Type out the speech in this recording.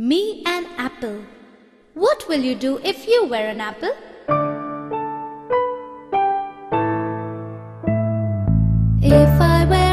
Me an apple. What will you do if you were an apple? If I were